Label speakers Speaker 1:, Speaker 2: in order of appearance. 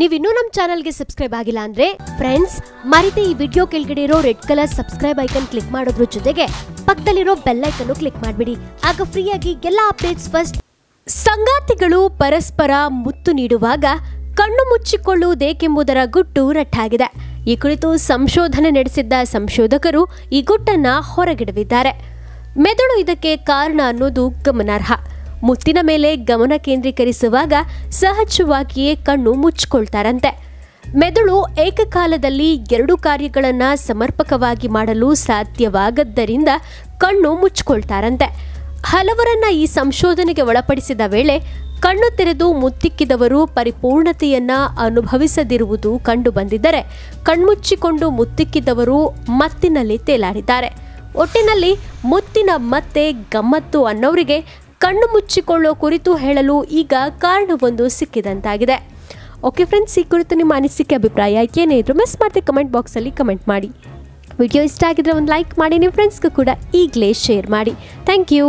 Speaker 1: ನೀವಿನ್ನೂ ನಮ್ಮ ಚಾನಲ್ಗೆ ಸಬ್ಸ್ಕ್ರೈಬ್ ಆಗಿಲ್ಲ ಅಂದ್ರೆ ಫ್ರೆಂಡ್ಸ್ ಮರಿತೆ ಈ ವಿಡಿಯೋ ಕೆಳಗಡೆ ಇರೋ red colour subscribe icon click ಮಾಡೋದ್ರ ಜೊತೆಗೆ ಪಕ್ಕದಲ್ಲಿರೋ ಬೆಲ್ ಐಕನ್ ಕ್ಲಿಕ್ ಮಾಡಿಬಿಡಿ. ಆಗ ಫ್ರೀಯಾಗಿ ಎಲ್ಲಾ ಅಪ್ಡೇಟ್ಸ್ ಫಸ್ಟ್ ಸಂಗಾತಿಗಳು ಪರಸ್ಪರ ಮುತ್ತು ನೀಡುವಾಗ ಕಣ್ಣು ಮುಚ್ಚಿಕೊಳ್ಳುವುದೇಕೆಂಬುದರ ಗುಟ್ಟು ರಟ್ಟಾಗಿದೆ. ಈ ಕುರಿತು ಸಂಶೋಧನೆ ನಡೆಸಿದ್ದ ಸಂಶೋಧಕರು ಈ ಗುಟ್ಟನ್ನ ಹೊರಗಿಡವಿದ್ದಾರೆ. ಮೆದುಳು ಇದಕ್ಕೆ ಕಾರಣ ಅನ್ನೋದು ಗಮನಾರ್ಹ. ಮುತ್ತಿನ ಮೇಲೆ ಗಮನ ಕೇಂದ್ರೀಕರಿಸುವಾಗ ಸಹಜವಾಗಿಯೇ ಕಣ್ಣು ಮುಚ್ಚಿಕೊಳ್ತಾರಂತೆ. ಮೆದುಳು ಏಕಕಾಲದಲ್ಲಿ ಎರಡು ಕಾರ್ಯಗಳನ್ನು ಸಮರ್ಪಕವಾಗಿ ಮಾಡಲು ಸಾಧ್ಯವಾಗದ್ದರಿಂದ ಕಣ್ಣು ಮುಚ್ಚಿಕೊಳ್ತಾರಂತೆ. ಹಲವರನ್ನ ಈ ಸಂಶೋಧನೆಗೆ ಒಳಪಡಿಸಿದ ವೇಳೆ ಕಣ್ಣು ತೆರೆದು ಮುತ್ತಿಕ್ಕಿದವರು ಪರಿಪೂರ್ಣತೆಯನ್ನ ಅನುಭವಿಸದಿರುವುದು ಕಂಡು ಬಂದಿದ್ದರೆ ಕಣ್ಮುಚ್ಚಿಕೊಂಡು ಮುತ್ತಿಕ್ಕಿದವರು ಮತ್ತಿನಲ್ಲಿ ತೇಲಾಡಿದ್ದಾರೆ. ಒಟ್ಟಿನಲ್ಲಿ ಮುತ್ತಿನ ಮತ್ತೆ ಗಮ್ಮತ್ತು ಅನ್ನೋರಿಗೆ ಕಣ್ಣು ಮುಚ್ಚಿಕೊಳ್ಳೋ ಕುರಿತು ಹೇಳಲು ಈಗ ಕಾರಣವೊಂದು ಸಿಕ್ಕಿದಂತಾಗಿದೆ. ಓಕೆ ಫ್ರೆಂಡ್ಸ್ ಈ ಕುರಿತು ನಿಮ್ಮ ಅನಿಸಿಕೆ, ಅಭಿಪ್ರಾಯ ಏನೇ ಇದ್ರು ಮಿಸ್ ಮಾಡ್ತೀವಿ ಕಮೆಂಟ್ ಬಾಕ್ಸಲ್ಲಿ ಕಮೆಂಟ್ ಮಾಡಿ. ವಿಡಿಯೋ ಇಷ್ಟ ಆಗಿದ್ರೆ ಒಂದು ಲೈಕ್ ಮಾಡಿ ನಿಮ್ಮ ಫ್ರೆಂಡ್ಸ್ಗೂ ಕೂಡ ಈಗಲೇ ಶೇರ್ ಮಾಡಿ. Thank you